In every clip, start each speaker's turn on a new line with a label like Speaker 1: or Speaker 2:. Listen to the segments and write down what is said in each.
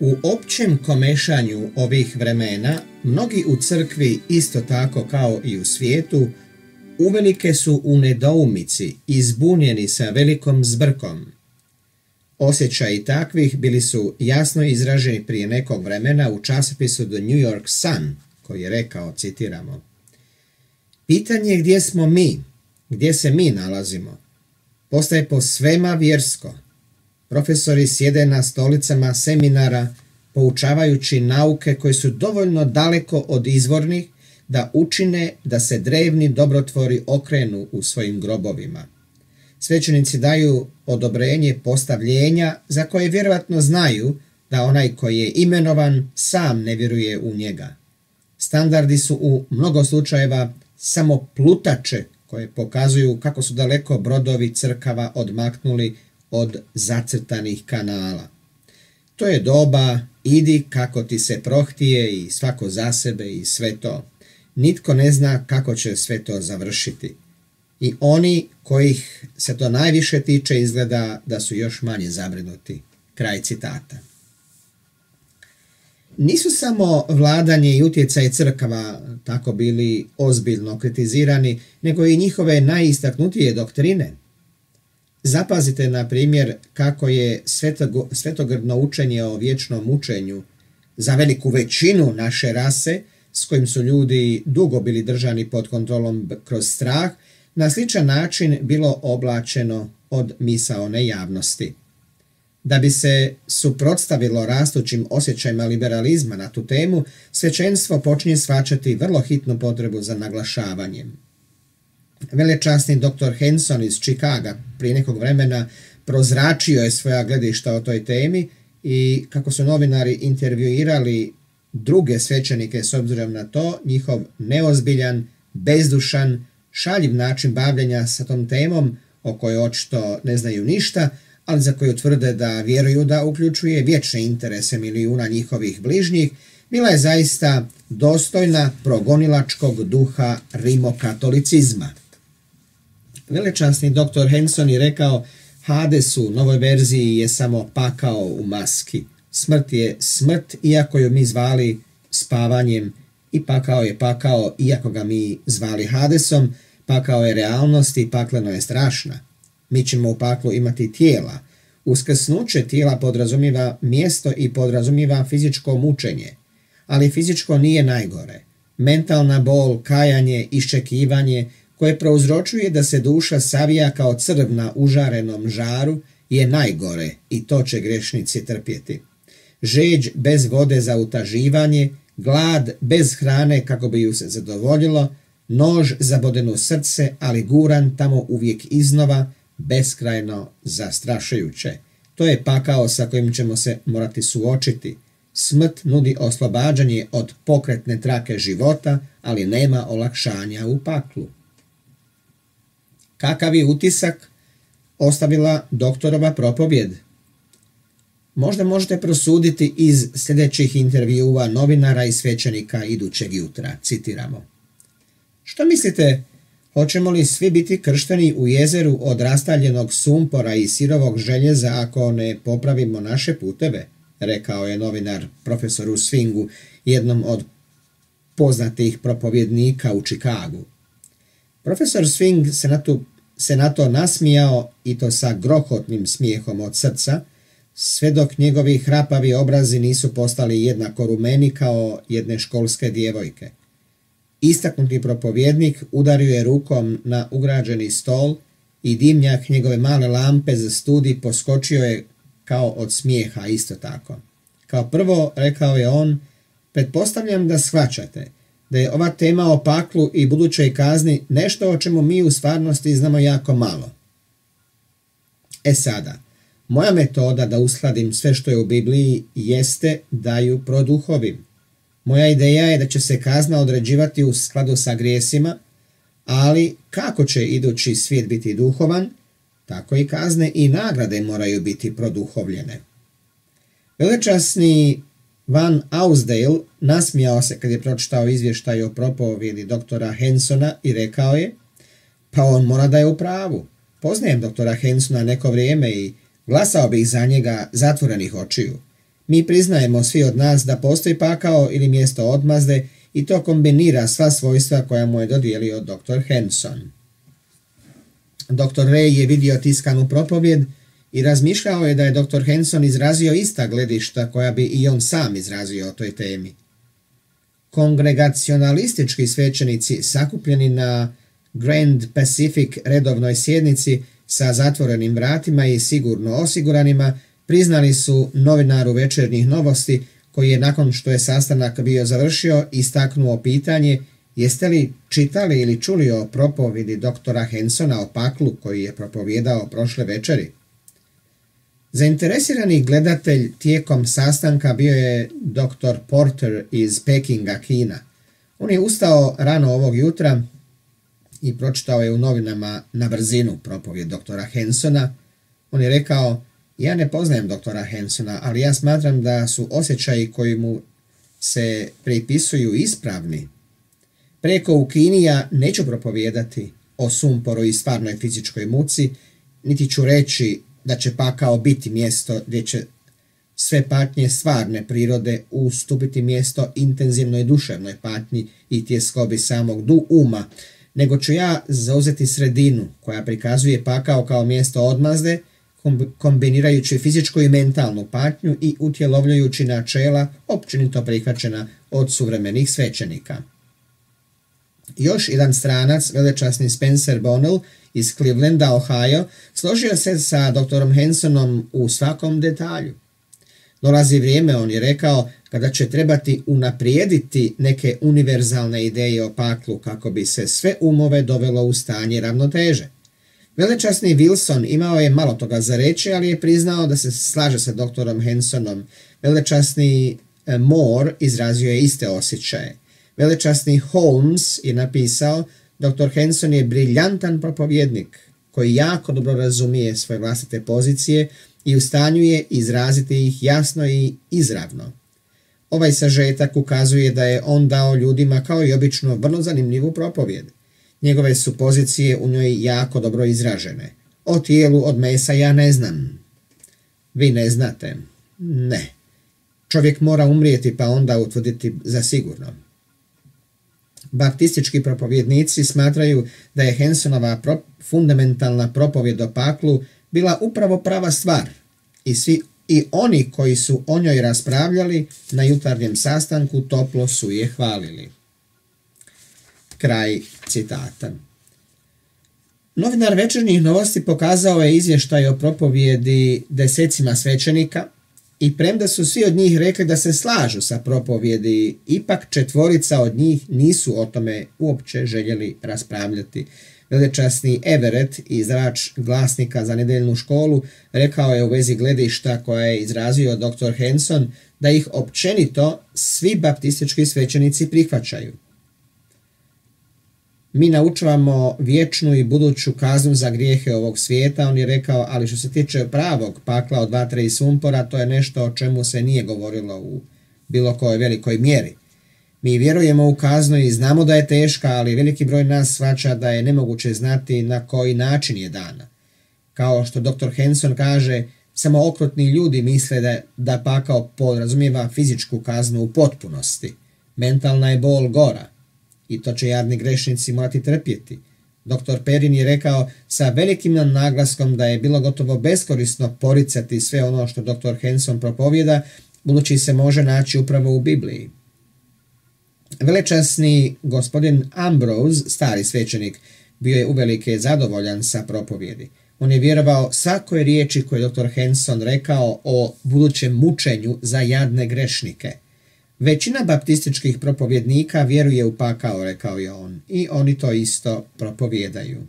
Speaker 1: većem komešanju ovih vremena, mnogi u crkvi, isto tako kao i u svijetu, uvelike su u nedoumici i zbunjeni sa velikom zbrkom. Osjećaji takvih bili su jasno izraženi prije nekog vremena u časopisu The New York Sun, koji je rekao, citiramo, Pitanje gdje smo mi, gdje se mi nalazimo, postaje po svema vjersko. Profesori sjede na stolicama seminara, poučavajući nauke koje su dovoljno daleko od izvornih da učine da se drevni dobrotvori okrenu u svojim grobovima. Svećenici daju odobrenje postavljenja za koje vjerojatno znaju da onaj koji je imenovan sam ne vjeruje u njega. Standardi su u mnogo slučajeva samo plutače koje pokazuju kako su daleko brodovi crkava odmaknuli od zacrtanih kanala. To je doba, idi kako ti se prohtije i svako za sebe i sve to. Nitko ne zna kako će sve to završiti. I oni kojih se to najviše tiče izgleda da su još manje zabrinuti. Kraj citata. Nisu samo vladanje i utjecaj crkava tako bili ozbiljno kritizirani, nego i njihove najistaknutije doktrine. Zapazite, na primjer, kako je svetogrdno učenje o vječnom učenju za veliku većinu naše rase, s kojim su ljudi dugo bili držani pod kontrolom kroz strah, na sličan način bilo oblačeno od misaone javnosti. Da bi se suprotstavilo rastućim osjećajima liberalizma na tu temu, svećenstvo počinje svačati vrlo hitnu potrebu za naglašavanjem. Velečasni dr. Henson iz Čikaga prije nekog vremena prozračio je svoja gledišta o toj temi i kako su novinari intervjuirali druge svećenike s obzirom na to, njihov neozbiljan, bezdušan, šaljiv način bavljenja sa tom temom o kojoj očito ne znaju ništa, ali za koju tvrde da vjeruju da uključuje vječne interese milijuna njihovih bližnjih, bila je zaista dostojna progonilačkog duha rimokatolicizma. Velečasni dr. Henson je rekao Hades u novoj verziji je samo pakao u maski. Smrt je smrt, iako ju mi zvali spavanjem i pakao je pakao, iako ga mi zvali Hadesom, pakao je realnost i pakleno je strašna. Mi ćemo u paklu imati tijela. Uskrsnuće tijela podrazumiva mjesto i podrazumiva fizičko mučenje. Ali fizičko nije najgore. Mentalna bol, kajanje, iščekivanje, koje prouzročuje da se duša savija kao crv na užarenom žaru, je najgore i to će grešnici trpjeti. Žeđ bez vode za utaživanje, glad bez hrane kako bi ju se zadovoljilo, nož zaboden u srce, ali guran tamo uvijek iznova, beskrajno zastrašujuće. To je pakao sa kojim ćemo se morati suočiti. Smrt nudi oslobađanje od pokretne trake života, ali nema olakšanja u paklu. Kakav je utisak ostavila doktorova propovjed? Možda možete prosuditi iz sljedećih intervjua novinara i svećenika idućeg jutra. Citiramo. Što mislite, hoćemo li svi biti kršteni u jezeru od rastaljenog sumpora i sirovog željeza ako ne popravimo naše puteve? Rekao je novinar profesoru Swingu, jednom od poznatih propovjednika u Čikagu. Profesor Swing se na, se na to nasmijao i to sa grohotnim smijehom od srca, sve dok njegovi hrapavi obrazi nisu postali jednako rumeni kao jedne školske djevojke. Istaknuti propovjednik udario je rukom na ugrađeni stol i dimnjak njegove male lampe za studij poskočio je kao od smijeha isto tako. Kao prvo, rekao je on, pretpostavljam da shvaćate da je ova tema o paklu i budućoj kazni nešto o čemu mi u stvarnosti znamo jako malo. E sada, moja metoda da uskladim sve što je u Bibliji jeste da ju produhovim. Moja ideja je da će se kazna određivati u skladu sa grijesima, ali kako će idući svijet biti duhovan, tako i kazne i nagrade moraju biti produhovljene. Velečasni Van Ausdale nasmijao se kad je pročitao izvještaj o propovjedi doktora Hensona i rekao je pa on mora da je u pravu. Poznajem doktora Hensona neko vrijeme i glasao bih za njega zatvorenih očiju. Mi priznajemo svi od nas da postoji pakao ili mjesto odmazde i to kombinira sva svojstva koja mu je dodijelio dr. Henson. Dr. Ray je vidio tiskanu propovjed i razmišljao je da je dr. Henson izrazio ista gledišta koja bi i on sam izrazio o toj temi. Kongregacionalistički svećenici sakupljeni na Grand Pacific redovnoj sjednici sa zatvorenim vratima i sigurno osiguranima priznali su novinaru večernjih novosti koji je nakon što je sastanak bio završio istaknuo pitanje jeste li čitali ili čuli o propovidi doktora Hensona o paklu koji je propovjedao prošle večeri. Zainteresirani gledatelj tijekom sastanka bio je dr. Porter iz Pekinga, Kina. On je ustao rano ovog jutra i pročitao je u novinama na brzinu propovjed doktora Hensona. On je rekao, ja ne poznajem doktora Hensona, ali ja smatram da su osjećaji koji mu se pripisuju ispravni. Preko u Kini ja neću propovijedati o sumporu i stvarnoj fizičkoj muci, niti ću reći da će pakao biti mjesto gdje će sve patnje stvarne prirode ustupiti mjesto intenzivnoj duševnoj patnji i tjeskobi samog du uma, nego ću ja zauzeti sredinu koja prikazuje pakao kao mjesto odmazde, kombinirajući fizičku i mentalnu patnju i utjelovljujući načela općenito prihvaćena od suvremenih svećenika. Još jedan stranac, velečasni Spencer Bonnell iz Clevelanda, Ohio, složio se sa doktorom Hensonom u svakom detalju. Dolazi vrijeme, on je rekao, kada će trebati unaprijediti neke univerzalne ideje o paklu kako bi se sve umove dovelo u stanje ravnoteže. Velečasni Wilson imao je malo toga za reći, ali je priznao da se slaže sa doktorom Hensonom. Velečasni e, Moore izrazio je iste osjećaje. Velečasni Holmes je napisao Dr. Henson je briljantan propovjednik koji jako dobro razumije svoje vlastite pozicije i u stanju je izraziti ih jasno i izravno. Ovaj sažetak ukazuje da je on dao ljudima kao i obično vrlo zanimljivu propovjed. Njegove su pozicije u njoj jako dobro izražene. O tijelu od mesa ja ne znam. Vi ne znate? Ne. Čovjek mora umrijeti pa onda utvrditi za sigurno. Baptistički propovjednici smatraju da je Hensonova fundamentalna propovjed o paklu bila upravo prava stvar i svi i oni koji su o njoj raspravljali na jutarnjem sastanku toplo su je hvalili. Kraj citata. Novinar večernjih novosti pokazao je izvještaj o propovjedi desecima svećenika i premda su svi od njih rekli da se slažu sa propovjedi, ipak četvorica od njih nisu o tome uopće željeli raspravljati. Velečasni Everett, izrač glasnika za nedeljnu školu, rekao je u vezi gledišta koja je izrazio dr. Henson da ih općenito svi baptistički svećenici prihvaćaju. Mi naučavamo vječnu i buduću kaznu za grijehe ovog svijeta, on je rekao, ali što se tiče pravog pakla od vatre i sumpora, to je nešto o čemu se nije govorilo u bilo kojoj velikoj mjeri. Mi vjerujemo u kaznu i znamo da je teška, ali veliki broj nas svača da je nemoguće znati na koji način je dana. Kao što dr. Henson kaže, samo okrutni ljudi misle da, da pakao podrazumijeva fizičku kaznu u potpunosti. Mentalna je bol gora i to će jadni grešnici morati trpjeti. Dr. Perin je rekao sa velikim naglaskom da je bilo gotovo beskorisno poricati sve ono što dr. Henson propovjeda, budući se može naći upravo u Bibliji. Velečasni gospodin Ambrose, stari svećenik, bio je uvelike zadovoljan sa propovjedi. On je vjerovao svakoj riječi koje je dr. Henson rekao o budućem mučenju za jadne grešnike – Većina baptističkih propovjednika vjeruje u pakao, rekao je on, i oni to isto propovjedaju.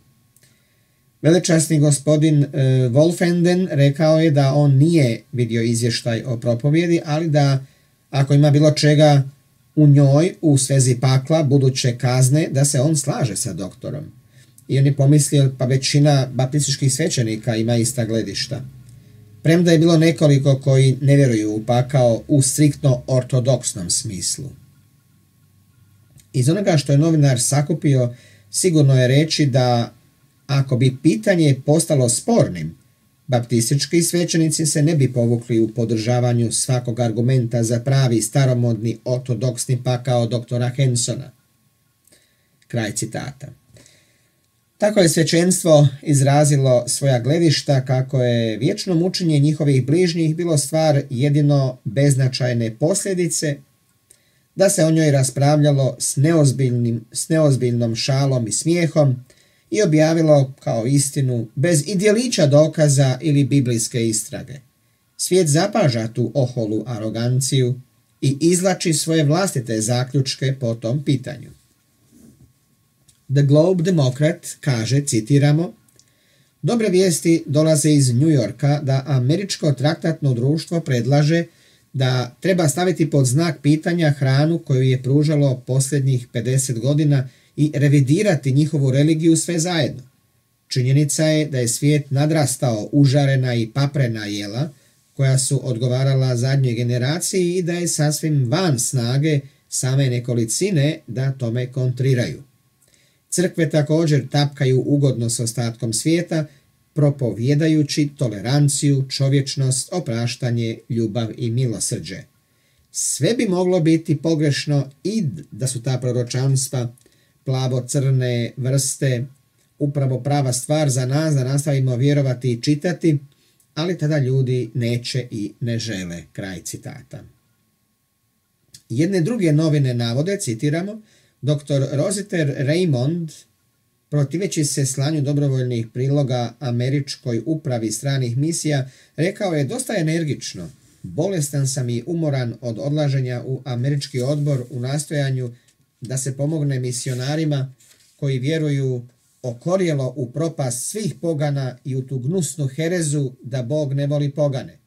Speaker 1: Velečasni gospodin e, Wolfenden rekao je da on nije vidio izvještaj o propovjedi, ali da ako ima bilo čega u njoj u svezi pakla buduće kazne, da se on slaže sa doktorom. I on je pomislio, pa većina baptističkih svećenika ima ista gledišta premda je bilo nekoliko koji ne vjeruju u pakao u striktno ortodoksnom smislu. Iz onoga što je novinar sakupio, sigurno je reći da ako bi pitanje postalo spornim, Baptistički svećenici se ne bi povukli u podržavanju svakog argumenta za pravi staromodni ortodoksni pakao doktora Hensona. Kraj citata. Tako je svećenstvo izrazilo svoja gledišta kako je vječno mučenje njihovih bližnjih bilo stvar jedino beznačajne posljedice, da se o njoj raspravljalo s, neozbiljnim, s neozbiljnom šalom i smijehom i objavilo kao istinu bez idjelića dokaza ili biblijske istrage. Svijet zapaža tu oholu aroganciju i izlači svoje vlastite zaključke po tom pitanju. The Globe Democrat kaže, citiramo, Dobre vijesti dolaze iz New Yorka da američko traktatno društvo predlaže da treba staviti pod znak pitanja hranu koju je pružalo posljednjih 50 godina i revidirati njihovu religiju sve zajedno. Činjenica je da je svijet nadrastao užarena i paprena jela koja su odgovarala zadnjoj generaciji i da je sasvim van snage same nekolicine da tome kontriraju. Crkve također tapkaju ugodno s ostatkom svijeta, propovjedajući toleranciju, čovječnost, opraštanje, ljubav i milosrđe. Sve bi moglo biti pogrešno i da su ta proročanstva plavo-crne vrste upravo prava stvar za nas da nastavimo vjerovati i čitati, ali tada ljudi neće i ne žele. Kraj citata. Jedne druge novine navode, citiramo, Dr. Rositer Raymond, protiveći se slanju dobrovoljnih priloga američkoj upravi stranih misija, rekao je dosta energično. Bolestan sam i umoran od odlaženja u američki odbor u nastojanju da se pomogne misionarima koji vjeruju okorjelo u propast svih pogana i u tu gnusnu herezu da Bog ne voli pogane.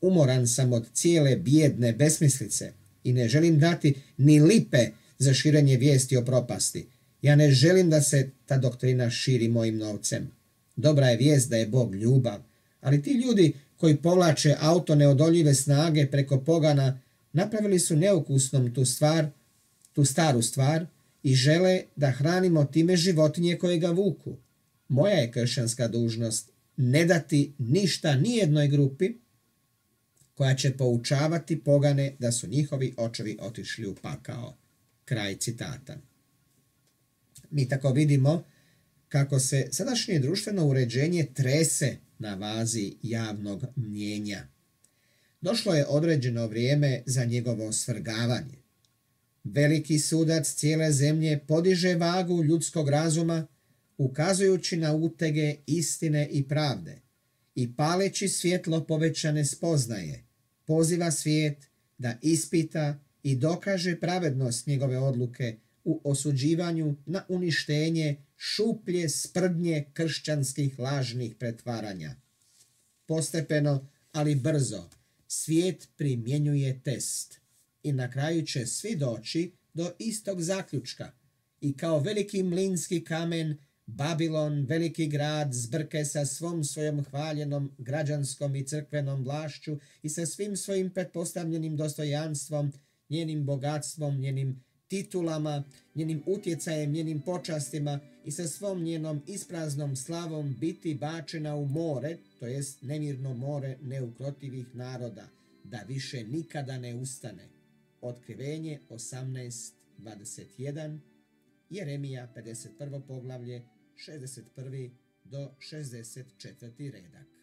Speaker 1: Umoran sam od cijele bijedne besmislice i ne želim dati ni lipe za širenje vijesti o propasti. Ja ne želim da se ta doktrina širi mojim novcem. Dobra je vijest da je Bog ljubav, ali ti ljudi koji povlače auto neodoljive snage preko pogana napravili su neukusnom tu stvar, tu staru stvar i žele da hranimo time životinje koje ga vuku. Moja je kršćanska dužnost ne dati ništa nijednoj grupi koja će poučavati pogane da su njihovi očevi otišli u pakao. Kraj citata. Mi tako vidimo kako se sadašnje društveno uređenje trese na vazi javnog mnjenja. Došlo je određeno vrijeme za njegovo svrgavanje. Veliki sudac cijele zemlje podiže vagu ljudskog razuma, ukazujući na utege istine i pravde i paleći svjetlo povećane spoznaje, poziva svijet da ispita i dokaže pravednost njegove odluke u osuđivanju na uništenje šuplje sprdnje kršćanskih lažnih pretvaranja. Postepeno, ali brzo, svijet primjenjuje test i na kraju će svi doći do istog zaključka i kao veliki mlinski kamen Babilon, veliki grad, zbrke sa svom svojom hvaljenom građanskom i crkvenom vlašću i sa svim svojim pretpostavljenim dostojanstvom njenim bogatstvom, njenim titulama, njenim utjecajem, njenim počastima i sa svom njenom ispraznom slavom biti bačena u more, to jest nemirno more neukrotivih naroda, da više nikada ne ustane. Otkrivenje 18.21, Jeremija 51. poglavlje 61. do 64. redak.